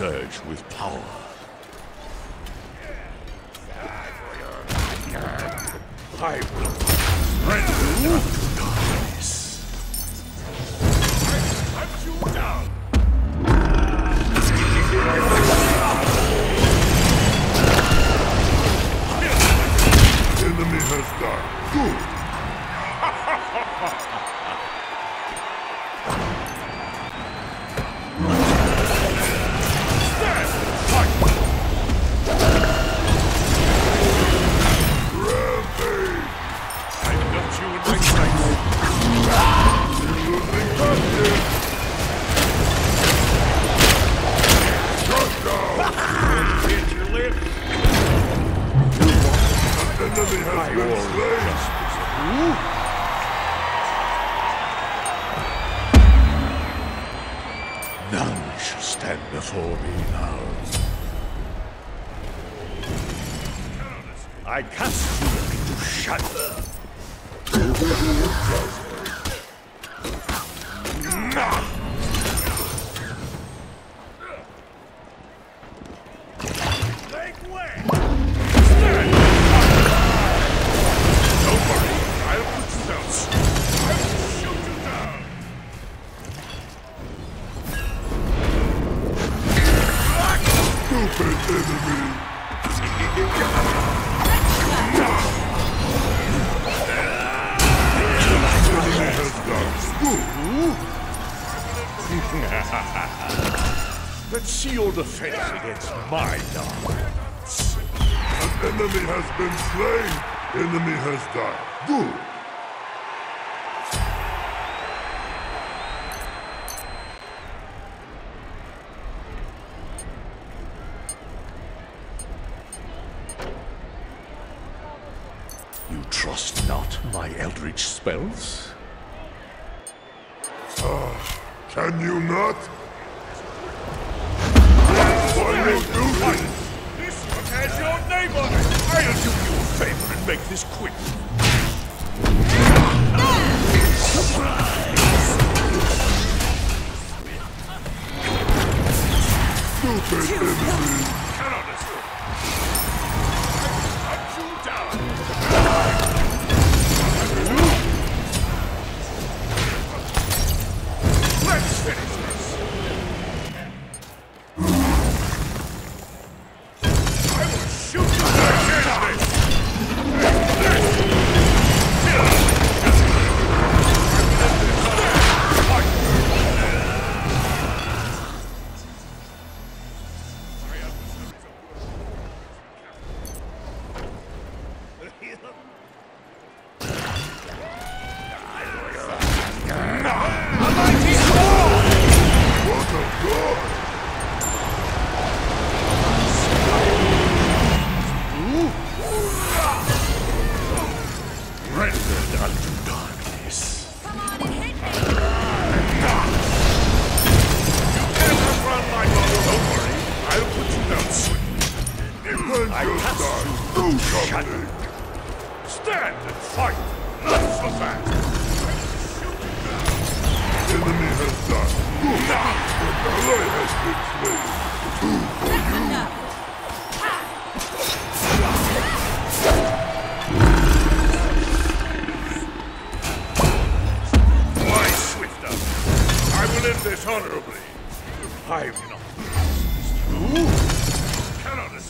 surge with power. I cast you into shadow. Worry, I'll you down. I will shoot you down. Stupid enemy! Enemy Let's see your defense against my dog. An enemy has been slain. Enemy has died. Good. You trust not my eldritch spells? Can you not? Why you do this? This one has your name on it. I'll do you a favor and make this quick. Stupid enemy! Cannot escape. Hunt you down. Finish Then I you cast die. Do! Stand and fight. Not so fast. Enemy has died. Good. An ally has been slain. Two for you. Why, Swifter? I will end this honorably. I will not.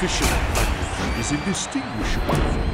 fisherman is indistinguishable from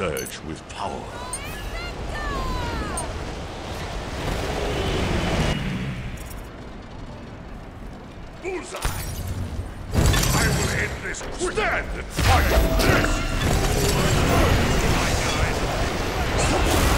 surge with power. Bullseye! I will end this quick. Stand and fight! Yes! My guide!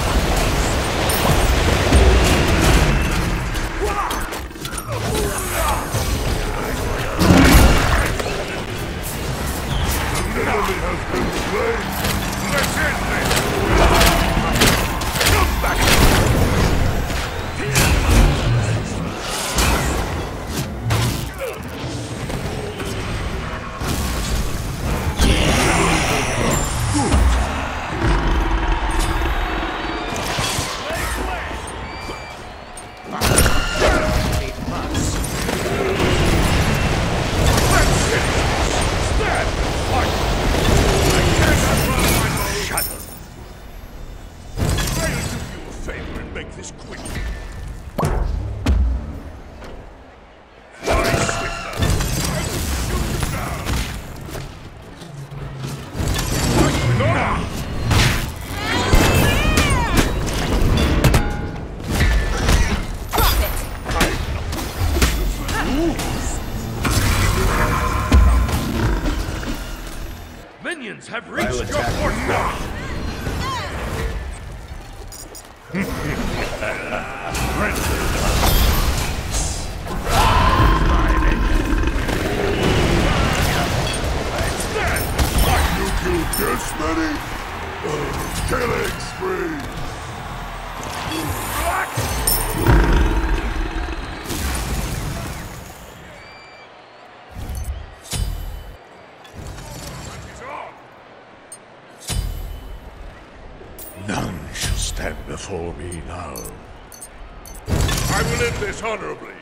Killing spree! None shall stand before me now. I will end this honorably.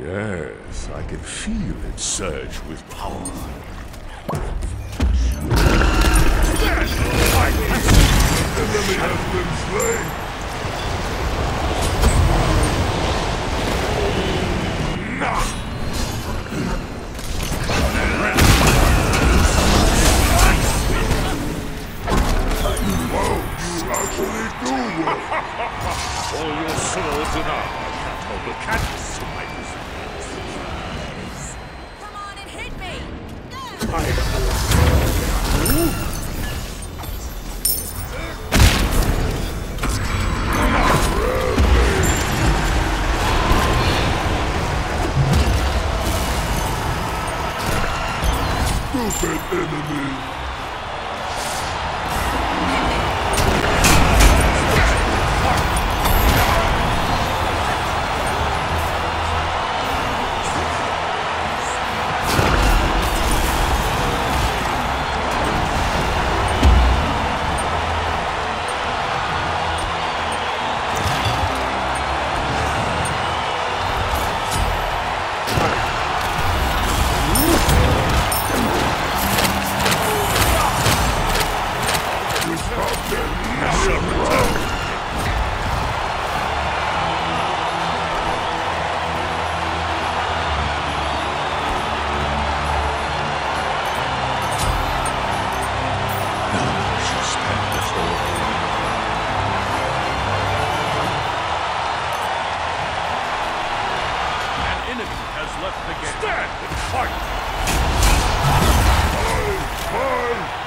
Yes, I can feel it surge with power. Slain. left the game. Stand and fight! Fight! Fight!